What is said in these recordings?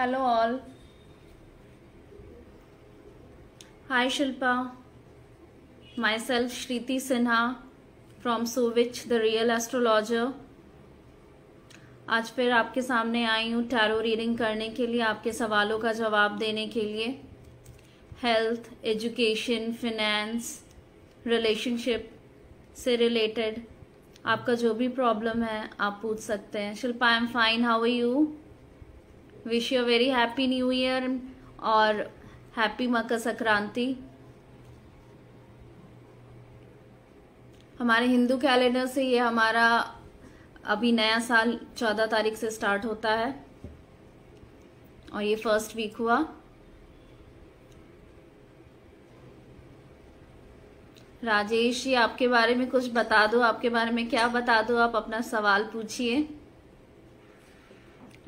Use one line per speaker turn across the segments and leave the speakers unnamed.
Hello, all. Hi, Shilpa. Myself, Shriti Sinha from Suvich, the real astrologer. आज फिर आपके सामने आई हूँ टैरो रीडिंग करने के लिए आपके सवालों का जवाब देने के लिए हेल्थ एजुकेशन फिनेंस रिलेशनशिप से रिलेटेड आपका जो भी प्रॉब्लम है आप पूछ सकते हैं Shilpa I am fine how you wish you very happy new year और हैप्पी मकर संक्रांति। हमारे हिंदू कैलेंडर से ये हमारा अभी नया साल चौदह तारीख से स्टार्ट होता है और ये फ़र्स्ट वीक हुआ। राजेश जी, आपके बारे में कुछ बता दो, आपके बारे में क्या बता दो? आप अपना सवाल पूछिए।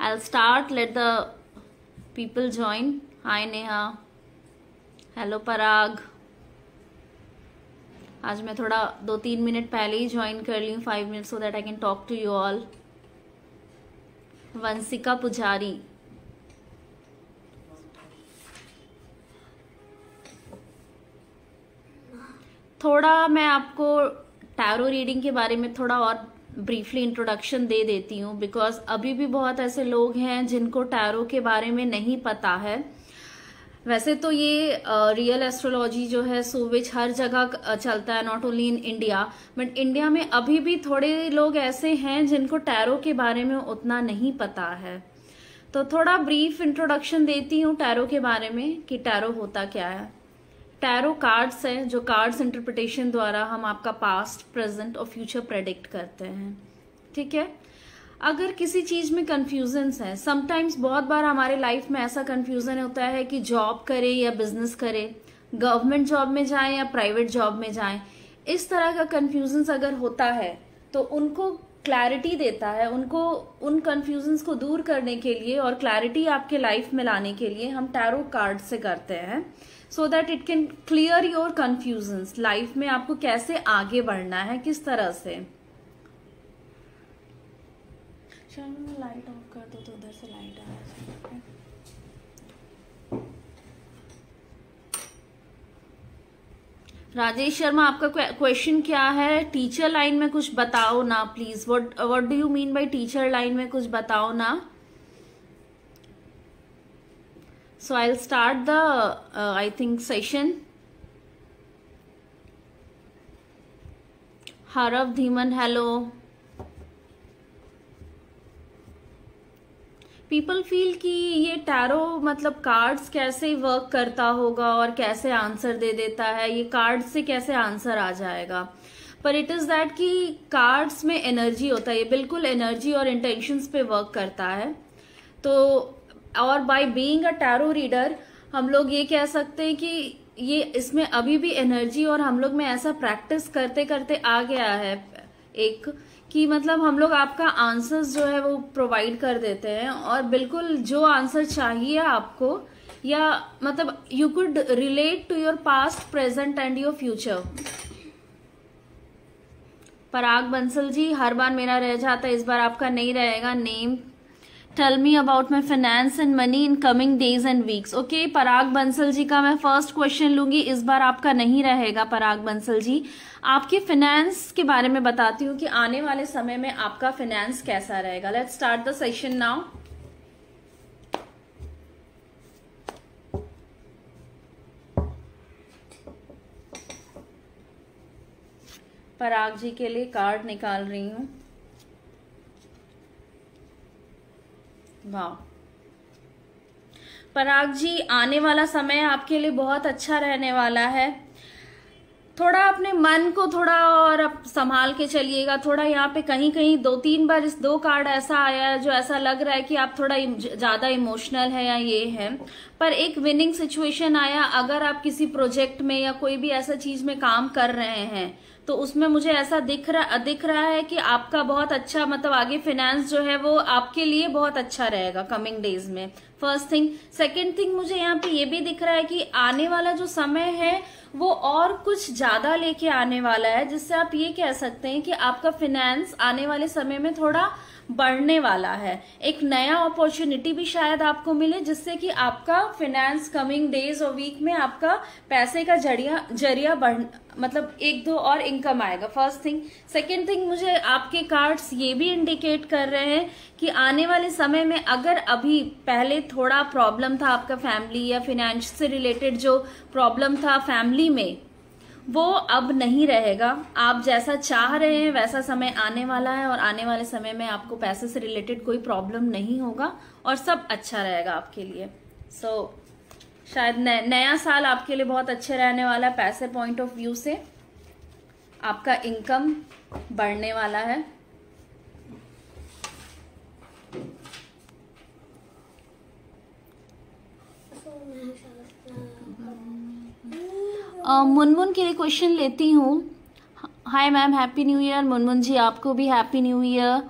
I start let the people join hi Neha hello Parag आज मैं थोड़ा दो तीन मिनट पहले ही ज्वाइन कर ली हूँ five minute so that I can talk to you all Vanshika Pujari. थोड़ा मैं आपको टैरो रीडिंग के बारे में थोड़ा और ब्रीफली इंट्रोडक्शन दे देती हूँ बिकॉज़ अभी भी बहुत ऐसे लोग हैं जिनको टैरो के बारे में नहीं पता है। वैसे तो ये रियल एस्ट्रोलॉजी जो है सुविच हर जगह चलता है not only in India but India में अभी भी थोड़े लोग ऐसे हैं जिनको टैरो के बारे में उतना नहीं पता है। तो थोड़ा ब्रीफ इंट्रोडक्शन देती हूँ टैरो के बारे में कि टैरो होता क्या है। टैरो कार्ड्स है, जो कार्ड्स इंटरप्रिटेशन द्वारा हम आपका पास्ट प्रेजेंट और फ्यूचर प्रेडिक्ट करते हैं। ठीक है? अगर किसी चीज़ में कंफ्यूजन है समटाइम्स बहुत बार हमारे लाइफ में ऐसा कंफ्यूजन होता है कि जॉब करे या बिज़नेस करे गवर्नमेंट जॉब में जाए या प्राइवेट जॉब में जाए, इस तरह का कंफ्यूजन अगर होता है तो उनको क्लैरिटी देता है, उनको, उन कन्फ्यूजन्स को दूर करने के लिए और क्लैरिटी आपके लाइफ में लाने के लिए हम टैरो कार्ड से करते हैं so that it can clear your confusions life में आपको कैसे आगे बढ़ना है, किस तरह से? लाइट ऑफ़ कर दो तो उधर से लाइट आ जाए राजेश शर्मा आपका क्वेश्चन क्या है? टीचर लाइन में कुछ बताओ ना please what what do you mean by teacher line में कुछ बताओ ना? So I the uh, i think session. Harav dhiman hello. People feel कि ये टैरो मतलब कार्ड्स कैसे वर्क करता होगा और कैसे आंसर दे देता है? ये कार्ड से कैसे आंसर आ जाएगा? पर इट इज़ दैट कि कार्ड्स में एनर्जी होता है, ये बिल्कुल एनर्जी और इंटेंशंस पे वर्क करता है। तो और by being a tarot reader हम लोग ये कह सकते हैं कि ये इसमें अभी भी एनर्जी और हम लोग में ऐसा प्रैक्टिस करते करते आ गया है। एक कि मतलब हम लोग आपका आंसर्स जो है वो प्रोवाइड कर देते हैं और बिल्कुल जो आंसर चाहिए आपको या मतलब you could relate to your past present and your future Parag Bansal ji, हर बार मेरा रह जाता है, इस बार आपका नहीं रहेगा name tell me about my finance and money in coming days and weeks okay Parag Bansal ji का मैं फ़र्स्ट क्वेश्चन लूँगी। इस बार आपका नहीं रहेगा पराग बंसल जी आपके फाइनेंस के बारे में बताती हूँ कि आने वाले समय में आपका फाइनेंस कैसा रहेगा। Let start the session now Parag ji के लिए कार्ड निकाल रही हूँ। वाह। पराग जी, आने वाला समय आपके लिए बहुत अच्छा रहने वाला है। थोड़ा अपने मन को थोड़ा और अब संभाल के चलिएगा। थोड़ा यहाँ पे कहीं कहीं दो तीन बार इस दो कार्ड ऐसा आया है जो ऐसा लग रहा है कि आप थोड़ा ज़्यादा इमोशनल है या ये है। पर एक विनिंग सिचुएशन आया, अगर आप किसी प्रोजेक्ट में या कोई भी ऐसा चीज़ में काम कर रहे हैं तो उसमें मुझे ऐसा दिख रहा दिख रहा है कि आपका बहुत अच्छा मतलब आगे फिनेंस जो है वो आपके लिए बहुत अच्छा रहेगा कमिंग डेज़ में। फ़र्स्ट थिंग सेकेंड थिंग मुझे यहाँ पे ये भी दिख रहा है कि आने वाला जो समय है, वो और कुछ ज़्यादा लेके आने वाला है, जिससे आप ये कह सकते हैं कि आपका फिनेंस आने वाले समय में थोड़ा बढ़ने वाला है। एक नया अपॉर्चुनिटी भी शायद आपको मिले, जिससे कि आपका फिनेंस कमिंग डेज़ और वीक में आपका पैसे का ज़रिया ज़रिया बढ़ मतलब एक दो और इनकम आएगा फ़र्स्ट थिंग सेकेंड थिंग मुझे आपके कार्ड्स ये भी इंडिकेट कर रहे हैं कि आने वाले समय में अगर अभी पहले थोड़ा प्रॉब्लम था आपका फैमिली या फिनेंस से रिलेटेड जो प्रॉब्लम था फैमिली में वो अब नहीं रहेगा। आप जैसा चाह रहे हैं वैसा समय आने वाला है और आने वाले समय में आपको पैसे से रिलेटेड कोई प्रॉब्लम नहीं होगा और सब अच्छा रहेगा आपके लिए। सो so, शायद नया साल आपके लिए बहुत अच्छे रहने वाला है पैसे पॉइंट ऑफ़ व्यू से आपका इनकम बढ़ने वाला है। मुनमुन के लिए क्वेश्चन लेती हूँ। Hi ma'am happy new year Munmun ji, आपको भी हैप्पी न्यू ईयर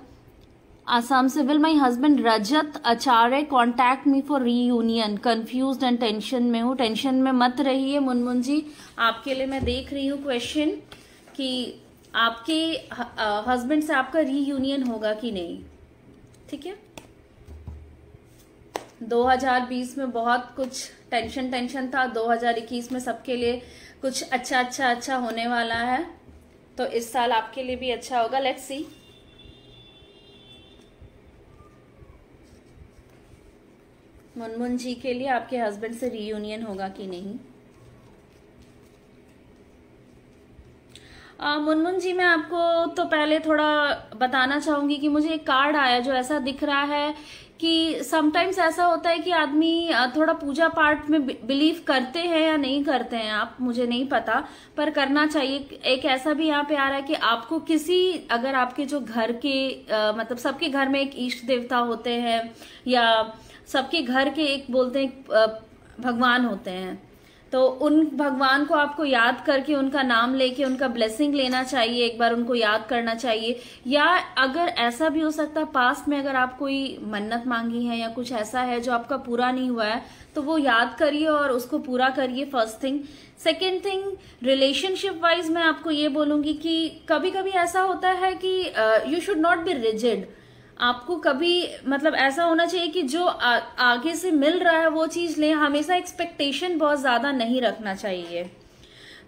आसाम से will my husband Rajat Acharya contact me for reunion confuse and tension में हूँ। टेंशन में मत रहिए मुनमुन जी। आपके लिए मैं देख रही हूँ क्वेश्चन कि आपके हस्बैंड से आपका रीयूनियन होगा कि नहीं। ठीक है? 2020 में बहुत कुछ टेंशन टेंशन था। 2021 में सबके लिए कुछ अच्छा अच्छा अच्छा होने वाला है। तो इस साल आपके लिए भी अच्छा होगा। लेट्स सी मुनमुन जी के लिए आपके हस्बैंड से रीयूनियन होगा कि नहीं? मुनमुन जी मैं आपको तो पहले थोड़ा बताना चाहूँगी कि मुझे एक कार्ड आया जो ऐसा दिख रहा है कि समटाइम्स ऐसा होता है कि आदमी थोड़ा पूजा पाठ में बिलीव करते हैं या नहीं करते हैं आप मुझे नहीं पता पर करना चाहिए। एक ऐसा भी यहाँ पे आ रहा है कि आपको किसी अगर आपके जो घर के आ, मतलब सबके घर में एक ईष्ट देवता होते हैं या सबके घर के एक बोलते हैं भगवान होते हैं तो उन भगवान को आपको याद करके, उनका नाम लेके, उनका ब्लेसिंग लेना चाहिए, एक बार उनको याद करना चाहिए। या अगर ऐसा भी हो सकता है पास्ट में अगर आप कोई मन्नत मांगी है या कुछ ऐसा है जो आपका पूरा नहीं हुआ है तो वो याद करिए और उसको पूरा करिए first thing second thing relationship wise मैं आपको ये बोलूँगी कि कभी कभी ऐसा होता है कि you should not be rigid आपको कभी मतलब ऐसा होना चाहिए कि जो आ, आगे से मिल रहा है वो चीज़ लें। हमेशा एक्सपेक्टेशन बहुत ज़्यादा नहीं रखना चाहिए।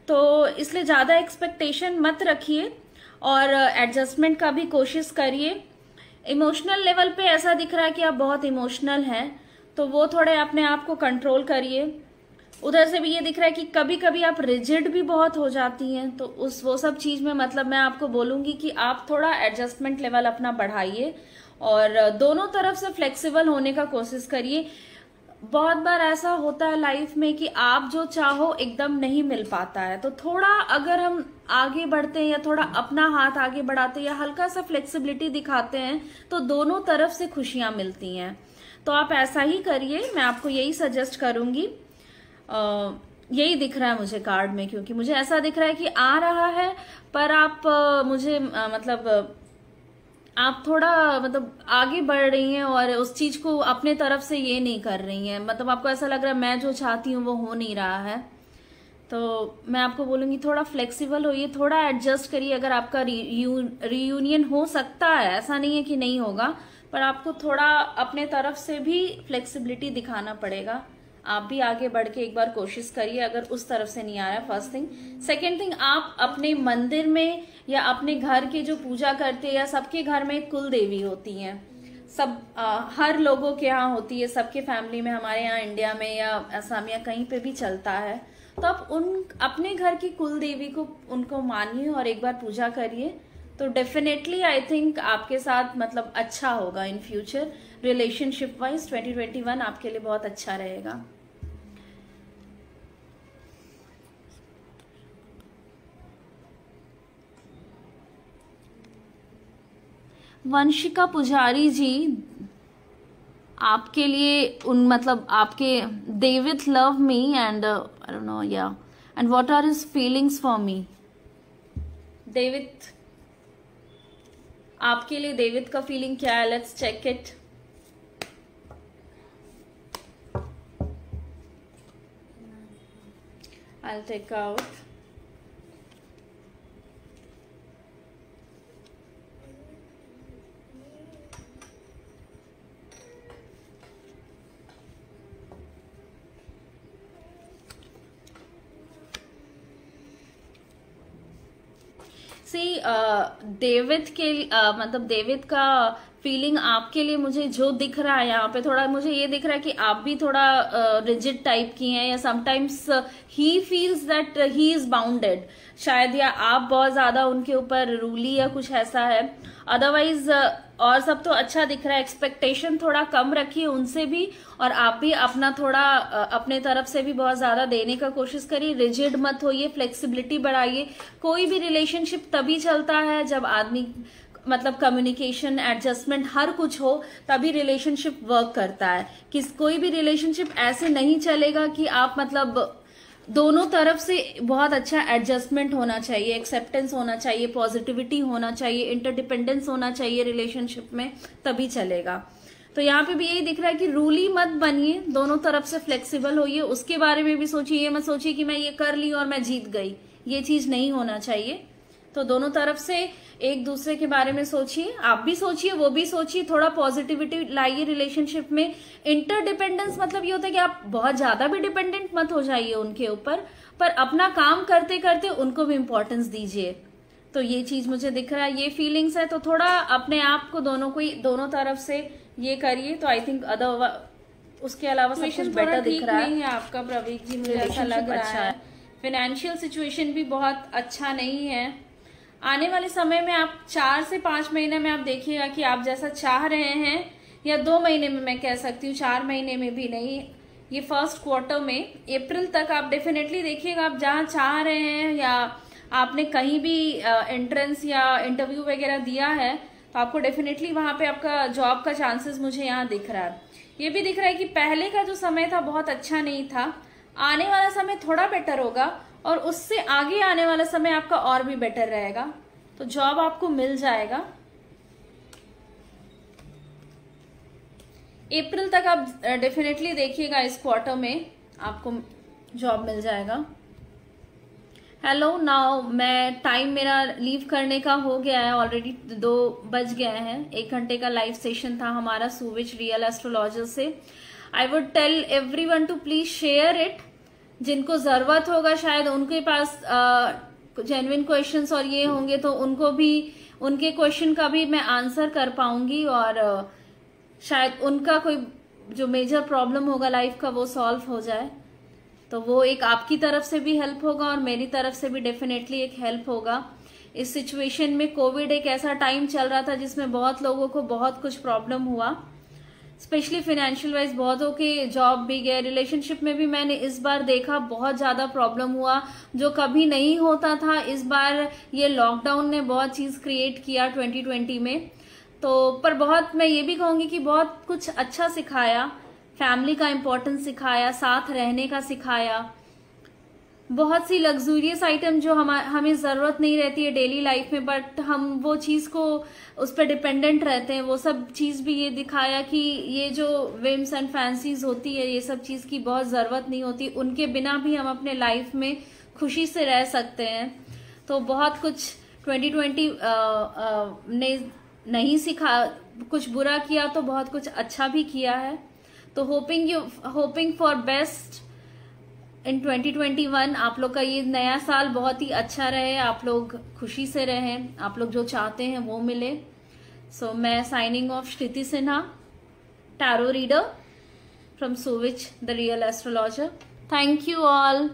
तो इसलिए ज़्यादा एक्सपेक्टेशन मत रखिए और एडजस्टमेंट का भी कोशिश करिए। इमोशनल लेवल पे ऐसा दिख रहा है कि आप बहुत इमोशनल हैं तो वो थोड़े अपने आप को कंट्रोल करिए। उधर से भी ये दिख रहा है कि कभी कभी आप रिजिड भी बहुत हो जाती हैं तो उस वो सब चीज़ में मतलब मैं आपको बोलूँगी कि आप थोड़ा एडजस्टमेंट लेवल अपना बढ़ाइए। और दोनों तरफ़ से फ्लेक्सिबल होने का कोशिश करिए। बहुत बार ऐसा होता है लाइफ में कि आप जो चाहो एकदम नहीं मिल पाता है। तो थोड़ा अगर हम आगे बढ़ते हैं या थोड़ा अपना हाथ आगे बढ़ाते हैं या हल्का सा फ्लेक्सिबिलिटी दिखाते हैं तो दोनों तरफ़ से खुशियाँ मिलती हैं। तो आप ऐसा ही करिए। मैं आपको यही सजेस्ट करूँगी। आ, यही दिख रहा है मुझे कार्ड में क्योंकि मुझे ऐसा दिख रहा है कि आ रहा है पर आप मुझे मतलब आप थोड़ा मतलब आगे बढ़ रही हैं और उस चीज़ को अपने तरफ़ से ये नहीं कर रही हैं। मतलब आपको ऐसा लग रहा है, मैं जो चाहती हूँ, वो हो नहीं रहा है। तो मैं आपको बोलूँगी, थोड़ा फ्लेक्सिबल होइए, थोड़ा एडजस्ट करिए। अगर आपका रीयूनियन हो सकता है, ऐसा नहीं है कि नहीं होगा, पर आपको थोड़ा अपने तरफ़ से भी फ्लेक्सिबिलिटी दिखाना पड़ेगा। आप भी आगे बढ़ के एक बार कोशिश करिए अगर उस तरफ़ से नहीं आ रहा फ़र्स्ट थिंग सेकेंड थिंग आप अपने मंदिर में या अपने घर के जो पूजा करते हैं या सबके घर में कुल देवी होती हैं। सब आ, हर लोगों के यहाँ होती है सबके फैमिली में हमारे यहाँ इंडिया में या असम या कहीं पे भी चलता है। तो आप उन अपने घर की कुल देवी को उनको मानिए और एक बार पूजा करिए। तो डेफिनेटली आई थिंक आपके साथ मतलब अच्छा होगा इन फ्यूचर रिलेशनशिप वाइज 2021 आपके लिए बहुत अच्छा रहेगा। वंशिका पुजारी जी, आपके लिए उन मतलब आपके David love me and I don't know या and what are his feelings for me David आपके लिए देविद का फीलिंग क्या है? Let's check it I'll take out see David के आ, मतलब देवित का फीलिंग आपके लिए मुझे जो दिख रहा है यहाँ पे थोड़ा मुझे ये दिख रहा है कि आप भी थोड़ा रिजिड टाइप की हैं या sometimes he feels that he is bounded शायद या आप बहुत ज़्यादा उनके ऊपर रूली या कुछ ऐसा है। अदरवाइज़ और सब तो अच्छा दिख रहा है। एक्सपेक्टेशन थोड़ा कम रखिए उनसे भी और आप भी अपना थोड़ा अपने तरफ़ से भी बहुत ज़्यादा देने का कोशिश करिए। रिजिड मत होइए फ्लेक्सिबिलिटी बढ़ाइए। कोई भी रिलेशनशिप तभी चलता है जब आदमी मतलब कम्युनिकेशन एडजस्टमेंट हर कुछ हो, तभी रिलेशनशिप वर्क करता है। किस, कोई भी रिलेशनशिप ऐसे नहीं चलेगा कि आप मतलब दोनों तरफ़ से बहुत अच्छा एडजस्टमेंट होना चाहिए एक्सेप्टेंस होना चाहिए पॉजिटिविटी होना चाहिए इंटरडिपेंडेंस होना चाहिए रिलेशनशिप में, तभी चलेगा। तो यहाँ पे भी यही दिख रहा है कि रूली मत बनिए, दोनों तरफ़ से फ्लेक्सिबल होइए, उसके बारे में भी सोचिए मत सोचिए कि मैं ये कर ली और मैं जीत गई। ये चीज़ नहीं होना चाहिए। तो दोनों तरफ़ से एक दूसरे के बारे में सोचिए। आप भी सोचिए वो भी सोचिए। थोड़ा पॉजिटिविटी लाइए रिलेशनशिप में। इंटरडिपेंडेंस मतलब ये होता है कि आप बहुत ज़्यादा भी डिपेंडेंट मत हो जाइए उनके ऊपर पर अपना काम करते करते उनको भी इम्पोर्टेंस दीजिए। तो ये चीज़ मुझे दिख रहा है ये फीलिंग्स है तो थोड़ा अपने आप को दोनों को दोनों तरफ़ से ये करिए। तो आई थिंक अदर उसके अलावा सब कुछ बेटर दिख रहा है। आपका प्रवीक जी मुझे ऐसा लग रहा अच्छा है। फाइनेंशियल सिचुएशन भी बहुत अच्छा नहीं है। आने वाले समय में आप चार से पाँच महीने में आप देखिएगा कि आप जैसा चाह रहे हैं, या दो महीने में मैं कह सकती हूँ, चार महीने में भी नहीं। ये फ़र्स्ट क्वार्टर में अप्रैल तक आप डेफिनेटली देखिएगा, आप जहाँ चाह रहे हैं, या आपने कहीं भी एंट्रेंस या इंटरव्यू वगैरह दिया है तो आपको डेफिनेटली वहाँ पे आपका जॉब का चांसेस मुझे यहाँ दिख रहा है। ये भी दिख रहा है कि पहले का जो समय था बहुत अच्छा नहीं था। आने वाला समय थोड़ा बेटर होगा और उससे आगे आने वाला समय आपका और भी बेटर रहेगा। तो जॉब आपको मिल जाएगा। अप्रैल तक आप डेफिनेटली देखिएगा इस क्वार्टर में आपको जॉब मिल जाएगा। हेलो नाउ मैं टाइम मेरा लीव करने का हो गया है। ऑलरेडी दो बज गए हैं। एक घंटे का लाइव सेशन था हमारा सुविच रियल एस्ट्रोलॉजर से। I would tell everyone to please share it जिनको ज़रूरत होगा शायद उनके पास जेन्युन क्वेश्चंस और ये होंगे तो उनको भी, उनके क्वेश्चन का भी मैं आंसर कर पाऊँगी और शायद उनका कोई जो मेजर प्रॉब्लम होगा लाइफ का वो सॉल्व हो जाए। तो वो एक आपकी तरफ़ से भी हेल्प होगा और मेरी तरफ़ से भी डेफिनेटली एक हेल्प होगा। इस सिचुएशन में कोविड एक ऐसा टाइम चल रहा था जिसमें बहुत लोगों को बहुत कुछ प्रॉब्लम हुआ। स्पेशली फाइनेंशियल वाइज बहुत हो कि जॉब भी गए रिलेशनशिप में भी मैंने इस बार देखा बहुत ज़्यादा प्रॉब्लम हुआ, जो कभी नहीं होता था, इस बार ये लॉकडाउन ने बहुत चीज़ क्रिएट किया 2020 में। तो पर बहुत, मैं ये भी कहूँगी कि बहुत कुछ अच्छा सिखाया फैमिली का इम्पोर्टेंस सिखाया, साथ रहने का सिखाया। बहुत सी लग्जूरियस आइटम जो हम हमें ज़रूरत नहीं रहती है डेली लाइफ में बट हम वो चीज़ को उस पर डिपेंडेंट रहते हैं। वो सब चीज़ भी ये दिखाया कि ये जो विम्स एंड फैंसीज होती है ये सब चीज़ की बहुत ज़रूरत नहीं होती। उनके बिना भी हम अपने लाइफ में खुशी से रह सकते हैं। तो बहुत कुछ 2020 आ, आ, ने नहीं सिखा कुछ बुरा किया तो बहुत कुछ अच्छा भी किया है। तो hoping you hoping for best in 2021 आप लोग का ये नया साल बहुत ही अच्छा रहे आप लोग खुशी से रहे आप लोग जो चाहते हैं वो मिले। सो so, मैं signing off Shruti Sinha tarot reader from Sovich the real astrologer thank you all